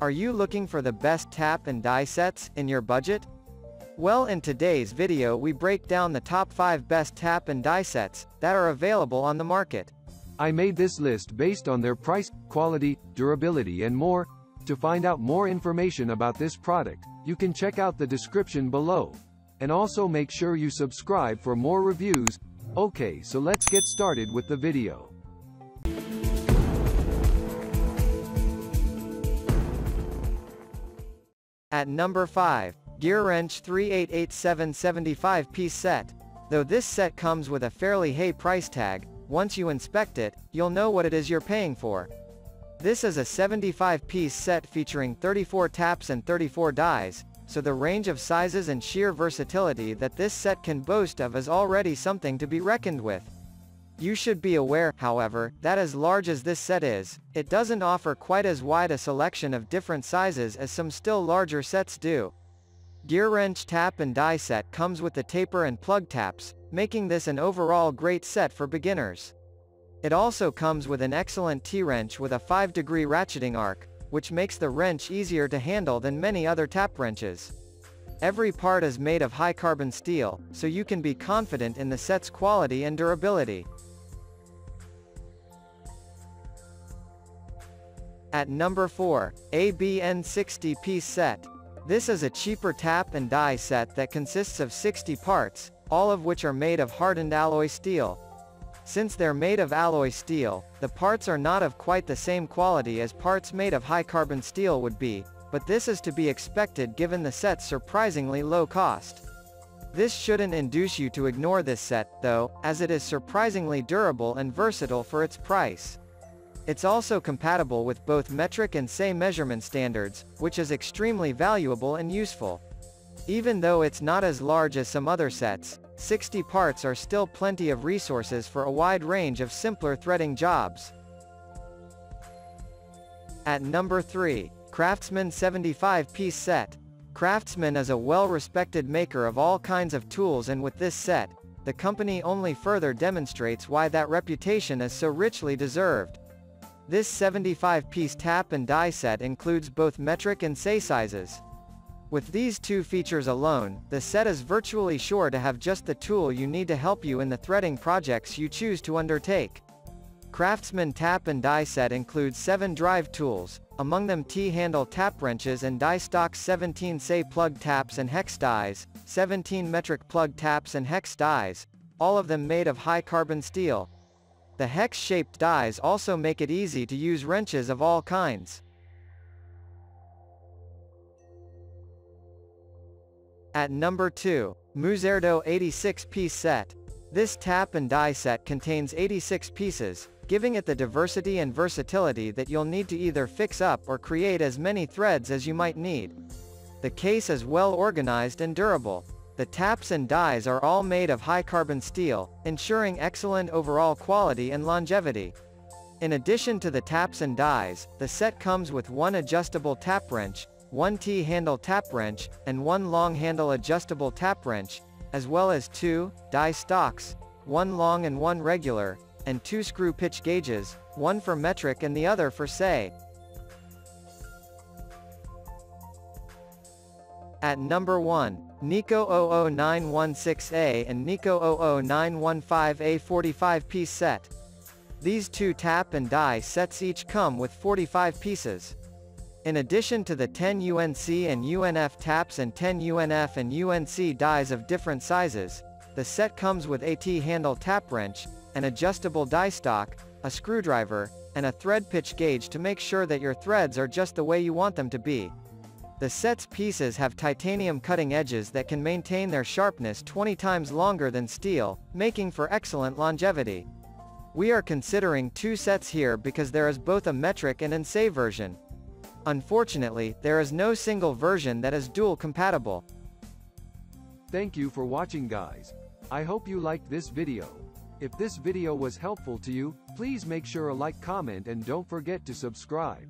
Are you looking for the best tap and die sets, in your budget? Well in today's video we break down the top 5 best tap and die sets, that are available on the market. I made this list based on their price, quality, durability and more. To find out more information about this product, you can check out the description below. And also make sure you subscribe for more reviews. Okay so let's get started with the video. At number 5, GearWrench 3887 75-piece set. Though this set comes with a fairly high price tag, once you inspect it, you'll know what it is you're paying for. This is a 75-piece set featuring 34 taps and 34 dies, so the range of sizes and sheer versatility that this set can boast of is already something to be reckoned with. You should be aware, however, that as large as this set is, it doesn't offer quite as wide a selection of different sizes as some still larger sets do. GearWrench tap and die set comes with the taper and plug taps, making this an overall great set for beginners. It also comes with an excellent T-wrench with a 5 degree ratcheting arc, which makes the wrench easier to handle than many other tap wrenches. Every part is made of high carbon steel, so you can be confident in the set's quality and durability. At number 4, ABN 60-piece set. This is a cheaper tap and die set that consists of 60 parts, all of which are made of hardened alloy steel. Since they're made of alloy steel, the parts are not of quite the same quality as parts made of high-carbon steel would be, but this is to be expected given the set's surprisingly low cost. This shouldn't induce you to ignore this set, though, as it is surprisingly durable and versatile for its price. It's also compatible with both metric and SAE measurement standards, which is extremely valuable and useful. Even though it's not as large as some other sets, 60 parts are still plenty of resources for a wide range of simpler threading jobs. At number 3, Craftsman 75-piece set. Craftsman is a well-respected maker of all kinds of tools and with this set, the company only further demonstrates why that reputation is so richly deserved. This 75-piece tap and die set includes both metric and SAE sizes. With these two features alone, the set is virtually sure to have just the tool you need to help you in the threading projects you choose to undertake. Craftsman tap and die set includes 7 drive tools, among them T-handle tap wrenches and die stock 17 SAE plug taps and hex dies, 17 metric plug taps and hex dies, all of them made of high carbon steel, the hex-shaped dies also make it easy to use wrenches of all kinds. At number 2, Muzerdo 86-piece set. This tap and die set contains 86 pieces, giving it the diversity and versatility that you'll need to either fix up or create as many threads as you might need. The case is well organized and durable, the taps and dies are all made of high-carbon steel, ensuring excellent overall quality and longevity. In addition to the taps and dies, the set comes with one adjustable tap wrench, one T-handle tap wrench, and one long-handle adjustable tap wrench, as well as two, die stocks, one long and one regular, and two screw pitch gauges, one for metric and the other for SAE. At number 1, Neiko 00916A and Neiko 00915A 45-piece set. These two tap and die sets each come with 45 pieces. In addition to the 10 UNC and UNF taps and 10 UNF and UNC dies of different sizes, the set comes with a T-handle tap wrench, an adjustable die stock, a screwdriver, and a thread pitch gauge to make sure that your threads are just the way you want them to be. The set's pieces have titanium cutting edges that can maintain their sharpness 20 times longer than steel, making for excellent longevity. We are considering two sets here because there is both a metric and an SAE version. Unfortunately, there is no single version that is dual compatible. Thank you for watching guys. I hope you liked this video. If this video was helpful to you, please make sure a like comment and don't forget to subscribe.